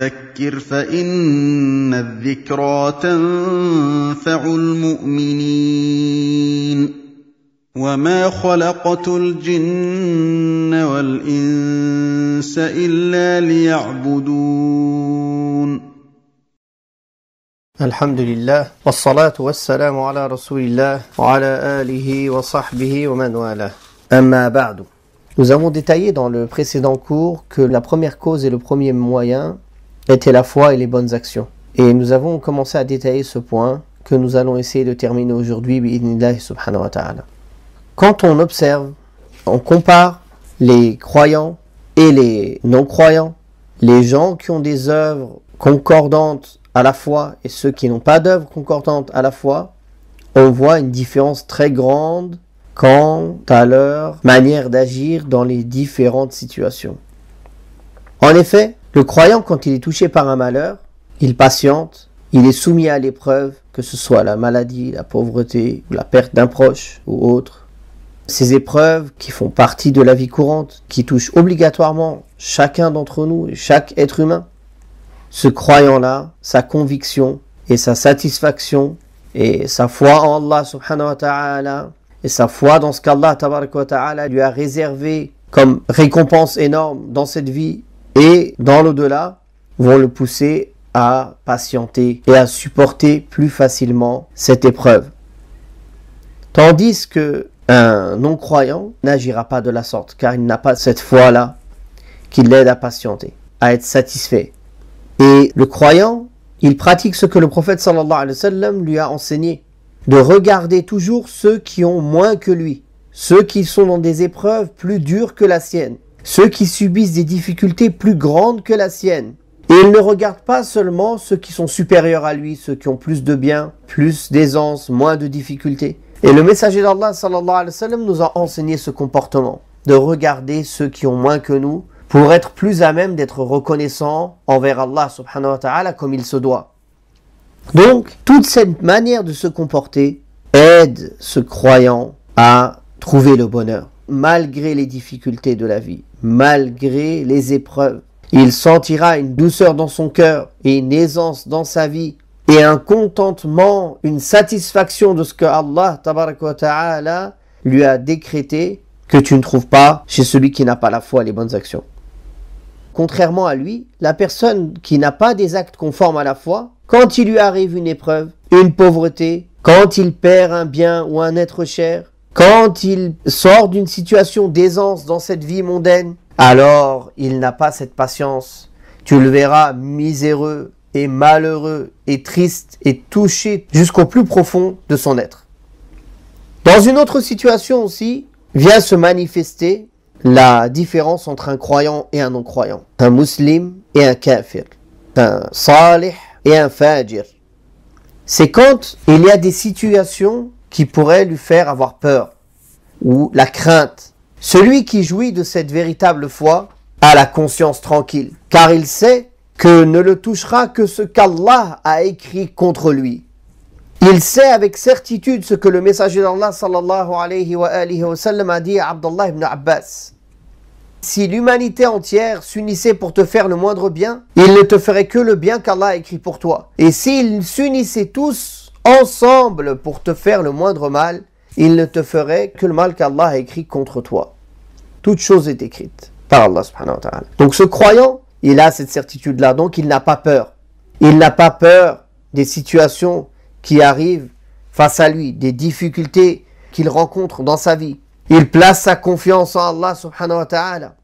فَذَكِّرْ فَإِنَّ الذِّكْرَىٰ تَنفَعُ الْمُؤْمِنِينَ. وَمَا خَلَقْتُ الْجِنَّ وَالْإِنسَ إِلَّا لِيَعْبُدُونِ. الحمد لله والصلاة والسلام على رسول الله وعلى آله وصحبه ومن والاه. أما بعد Nous avons détaillé dans le précédent cours que la première cause et le premier moyen étaient la foi et les bonnes actions. Et nous avons commencé à détailler ce point que nous allons essayer de terminer aujourd'hui, subhanahu wa ta'ala. Quand on observe, on compare les croyants et les non-croyants, les gens qui ont des œuvres concordantes à la fois et ceux qui n'ont pas d'œuvres concordantes à la fois, on voit une différence très grande quant à leur manière d'agir dans les différentes situations. En effet, le croyant, quand il est touché par un malheur, il patiente, il est soumis à l'épreuve, que ce soit la maladie, la pauvreté, la perte d'un proche ou autre. Ces épreuves qui font partie de la vie courante, qui touchent obligatoirement chacun d'entre nous, chaque être humain, ce croyant-là, sa conviction et sa satisfaction et sa foi en Allah subhanahu wa ta'ala et sa foi dans ce qu'Allah lui a réservé comme récompense énorme dans cette vie et dans l'au-delà vont le pousser à patienter et à supporter plus facilement cette épreuve. Tandis que un non-croyant n'agira pas de la sorte car il n'a pas cette foi-là qui l'aide à patienter, à être satisfait. Et le croyant, il pratique ce que le prophète lui a enseigné de regarder toujours ceux qui ont moins que lui, ceux qui sont dans des épreuves plus dures que la sienne, ceux qui subissent des difficultés plus grandes que la sienne. Et il ne regarde pas seulement ceux qui sont supérieurs à lui, ceux qui ont plus de biens, plus d'aisance, moins de difficultés. Et le messager d'Allah sallallahu alayhi nous a enseigné ce comportement, de regarder ceux qui ont moins que nous, pour être plus à même d'être reconnaissant envers Allah wa ta'ala comme il se doit. Donc, toute cette manière de se comporter aide ce croyant à trouver le bonheur, malgré les difficultés de la vie, malgré les épreuves. Il sentira une douceur dans son cœur et une aisance dans sa vie et un contentement, une satisfaction de ce que Allah ta'ala lui a décrété que tu ne trouves pas chez celui qui n'a pas la foi les bonnes actions. Contrairement à lui, la personne qui n'a pas des actes conformes à la foi, quand il lui arrive une épreuve, une pauvreté, quand il perd un bien ou un être cher, quand il sort d'une situation d'aisance dans cette vie mondaine, alors il n'a pas cette patience. Tu le verras miséreux et malheureux et triste et touché jusqu'au plus profond de son être. Dans une autre situation aussi, vient se manifester la différence entre un croyant et un non-croyant, un musulman et un kafir, un salih et un fajir. C'est quand il y a des situations qui pourraient lui faire avoir peur ou la crainte. Celui qui jouit de cette véritable foi a la conscience tranquille, car il sait que ne le touchera que ce qu'Allah a écrit contre lui. Il sait avec certitude ce que le messager d'Allah sallallahu alayhi wa, a dit à Abdullah ibn Abbas. Si l'humanité entière s'unissait pour te faire le moindre bien, il ne te ferait que le bien qu'Allah a écrit pour toi. Et s'ils s'unissaient tous ensemble pour te faire le moindre mal, il ne te ferait que le mal qu'Allah a écrit contre toi. Toute chose est écrite par Allah. Donc ce croyant, il a cette certitude-là, donc il n'a pas peur. Il n'a pas peur des situations qui arrivent face à lui, des difficultés qu'il rencontre dans sa vie. Il place sa confiance en Allah wa ta'ala.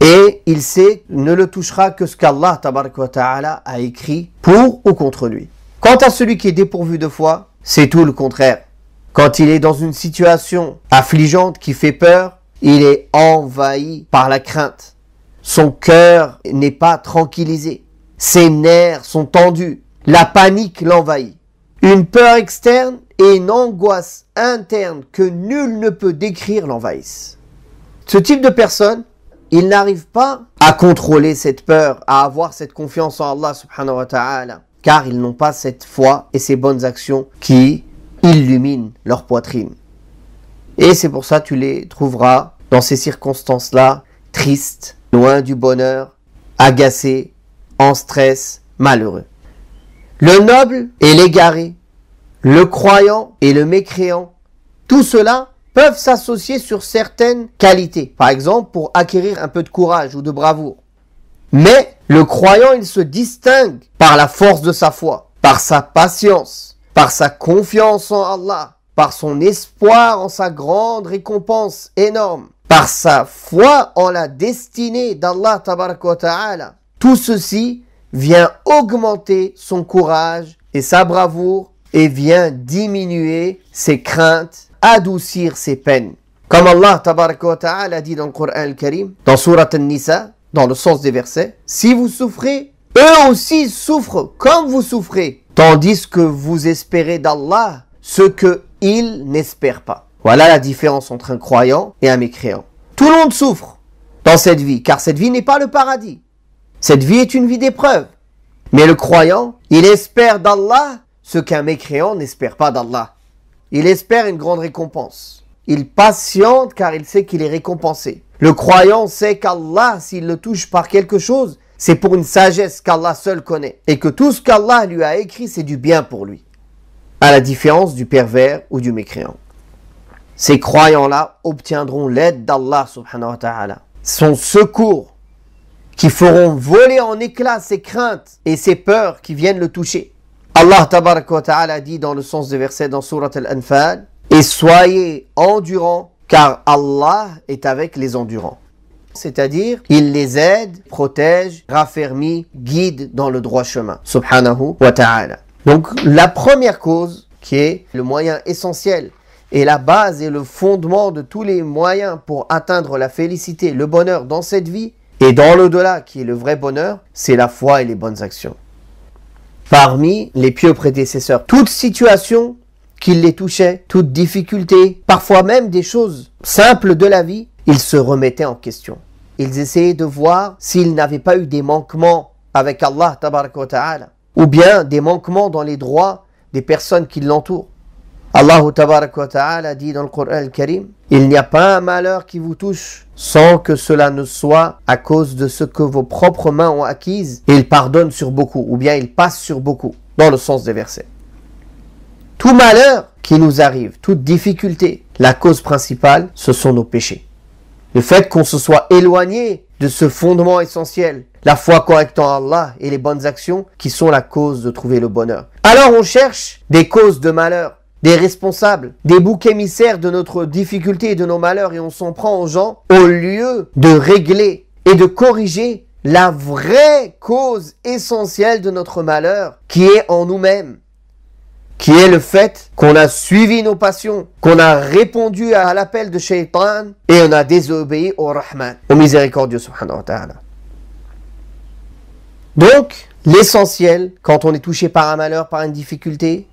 Et il sait ne le touchera que ce qu'Allah ta'ala a écrit pour ou contre lui. Quant à celui qui est dépourvu de foi, c'est tout le contraire. Quand il est dans une situation affligeante qui fait peur, il est envahi par la crainte. Son cœur n'est pas tranquillisé. Ses nerfs sont tendus. La panique l'envahit. Une peur externe et une angoisse interne que nul ne peut décrire l'envahissent. Ce type de personne, il n'arrive pas à contrôler cette peur, à avoir cette confiance en Allah car ils n'ont pas cette foi et ces bonnes actions qui illuminent leur poitrine. Et c'est pour ça que tu les trouveras dans ces circonstances-là, tristes, loin du bonheur, agacés, en stress malheureux. Le noble et l'égaré, le croyant et le mécréant, tout cela peuvent s'associer sur certaines qualités. Par exemple, pour acquérir un peu de courage ou de bravoure. Mais le croyant, il se distingue par la force de sa foi, par sa patience, par sa confiance en Allah, par son espoir en sa grande récompense énorme, par sa foi en la destinée d'Allah. Tout ceci vient augmenter son courage et sa bravoure et vient diminuer ses craintes, adoucir ses peines. Comme Allah ta'ala dit dans le Coran al-Karim, dans Surat al-Nisa, dans le sens des versets, si vous souffrez, eux aussi souffrent comme vous souffrez, tandis que vous espérez d'Allah ce que ils n'espèrent pas. Voilà la différence entre un croyant et un mécréant. Tout le monde souffre dans cette vie, car cette vie n'est pas le paradis. Cette vie est une vie d'épreuve. Mais le croyant, il espère d'Allah ce qu'un mécréant n'espère pas d'Allah. Il espère une grande récompense. Il patiente car il sait qu'il est récompensé. Le croyant sait qu'Allah, s'il le touche par quelque chose, c'est pour une sagesse qu'Allah seul connaît. Et que tout ce qu'Allah lui a écrit, c'est du bien pour lui. À la différence du pervers ou du mécréant. Ces croyants-là obtiendront l'aide d'Allah subhanahu wa ta'ala. Son secours qui feront voler en éclats ses craintes et ses peurs qui viennent le toucher. Allah ta'ala dit dans le sens des versets dans Surat Al-Anfal Et soyez endurants car Allah est avec les endurants. C'est-à-dire, il les aide, protège, raffermit, guide dans le droit chemin. Subhanahu wa ta'ala. Donc, la première cause, qui est le moyen essentiel et la base et le fondement de tous les moyens pour atteindre la félicité, le bonheur dans cette vie, et dans l'au-delà, qui est le vrai bonheur, c'est la foi et les bonnes actions. Parmi les pieux prédécesseurs, toute situation qui les touchait, toute difficulté, parfois même des choses simples de la vie, ils se remettaient en question. Ils essayaient de voir s'ils n'avaient pas eu des manquements avec Allah, ta'ala, ou bien des manquements dans les droits des personnes qui l'entourent. Allah ta'ala dit dans le Coran al-Karim Il n'y a pas un malheur qui vous touche sans que cela ne soit à cause de ce que vos propres mains ont acquis et il pardonne sur beaucoup ou bien il passe sur beaucoup dans le sens des versets. Tout malheur qui nous arrive, toute difficulté, la cause principale, ce sont nos péchés. Le fait qu'on se soit éloigné de ce fondement essentiel, la foi correcte en Allah et les bonnes actions qui sont la cause de trouver le bonheur. Alors on cherche des causes de malheur des responsables, des boucs émissaires de notre difficulté et de nos malheurs et on s'en prend aux gens au lieu de régler et de corriger la vraie cause essentielle de notre malheur qui est en nous-mêmes qui est le fait qu'on a suivi nos passions, qu'on a répondu à l'appel de Shaitan et on a désobéi au Rahman, au miséricordieux subhanahu wa. Donc, l'essentiel, quand on est touché par un malheur, par une difficulté,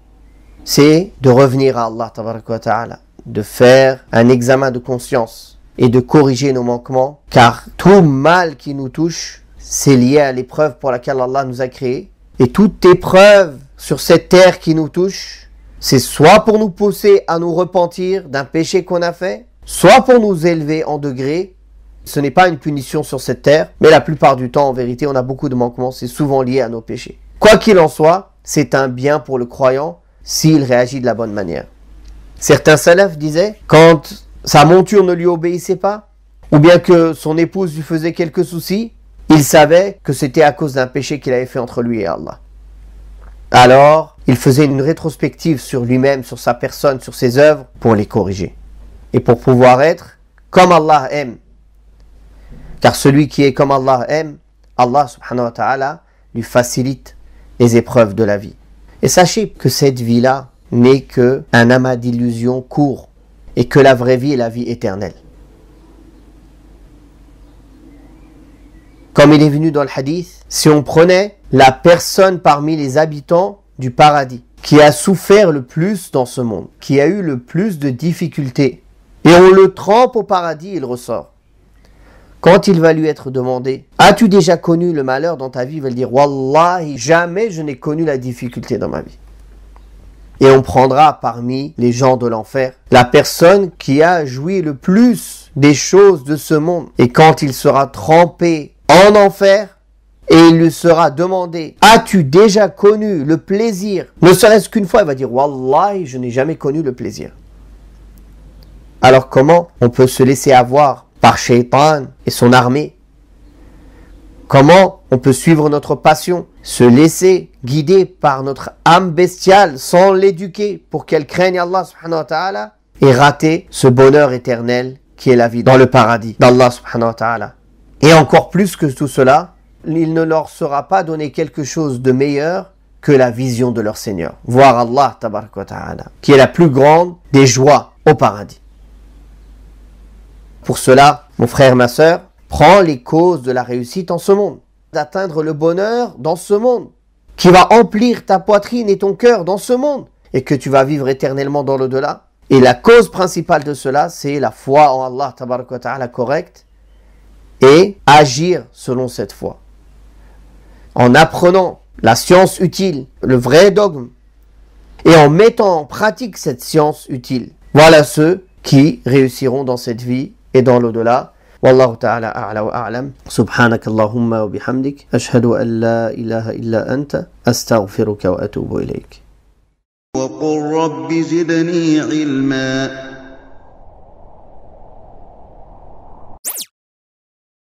c'est de revenir à Allah ta'ala, de faire un examen de conscience et de corriger nos manquements, car tout mal qui nous touche, c'est lié à l'épreuve pour laquelle Allah nous a créés. Et toute épreuve sur cette terre qui nous touche, c'est soit pour nous pousser à nous repentir d'un péché qu'on a fait, soit pour nous élever en degré. Ce n'est pas une punition sur cette terre, mais la plupart du temps, en vérité, on a beaucoup de manquements, c'est souvent lié à nos péchés. Quoi qu'il en soit, c'est un bien pour le croyant s'il réagit de la bonne manière. Certains salafs disaient, quand sa monture ne lui obéissait pas, ou bien que son épouse lui faisait quelques soucis, il savait que c'était à cause d'un péché qu'il avait fait entre lui et Allah. Alors, il faisait une rétrospective sur lui-même, sur sa personne, sur ses œuvres, pour les corriger. Et pour pouvoir être comme Allah aime. Car celui qui est comme Allah aime, Allah subhanahu wa ta'ala lui facilite les épreuves de la vie. Et sachez que cette vie-là n'est que un amas d'illusions court et que la vraie vie est la vie éternelle. Comme il est venu dans le hadith, si on prenait la personne parmi les habitants du paradis qui a souffert le plus dans ce monde, qui a eu le plus de difficultés, et on le trempe au paradis, il ressort. Quand il va lui être demandé, as-tu déjà connu le malheur dans ta vie? Il va dire, Wallahi, jamais je n'ai connu la difficulté dans ma vie. Et on prendra parmi les gens de l'enfer la personne qui a joui le plus des choses de ce monde. Et quand il sera trempé en enfer, et il lui sera demandé As-tu déjà connu le plaisir? Ne serait-ce qu'une fois, il va dire Wallahi, je n'ai jamais connu le plaisir. Alors comment on peut se laisser avoir par Shaitan et son armée? Comment on peut suivre notre passion, se laisser guider par notre âme bestiale sans l'éduquer pour qu'elle craigne Allah subhanahu wa ta'ala et rater ce bonheur éternel qui est la vie dans le paradis d'Allah subhanahu wa ta'ala? Et encore plus que tout cela, il ne leur sera pas donné quelque chose de meilleur que la vision de leur Seigneur. Voir Allah ta'ala, qui est la plus grande des joies au paradis. Pour cela, mon frère, ma sœur, prends les causes de la réussite en ce monde, d'atteindre le bonheur dans ce monde, qui va emplir ta poitrine et ton cœur dans ce monde, et que tu vas vivre éternellement dans l'au-delà. Et la cause principale de cela, c'est la foi en Allah ta'ala correcte et agir selon cette foi. En apprenant la science utile, le vrai dogme, et en mettant en pratique cette science utile. Voilà ceux qui réussiront dans cette vie et dans l'au-delà. والله تعالى أعلى وأعلم سبحانك اللهم وبحمدك أشهد أن لا إله إلا أنت أستغفرك وأتوب إليك وقل رب زدني علما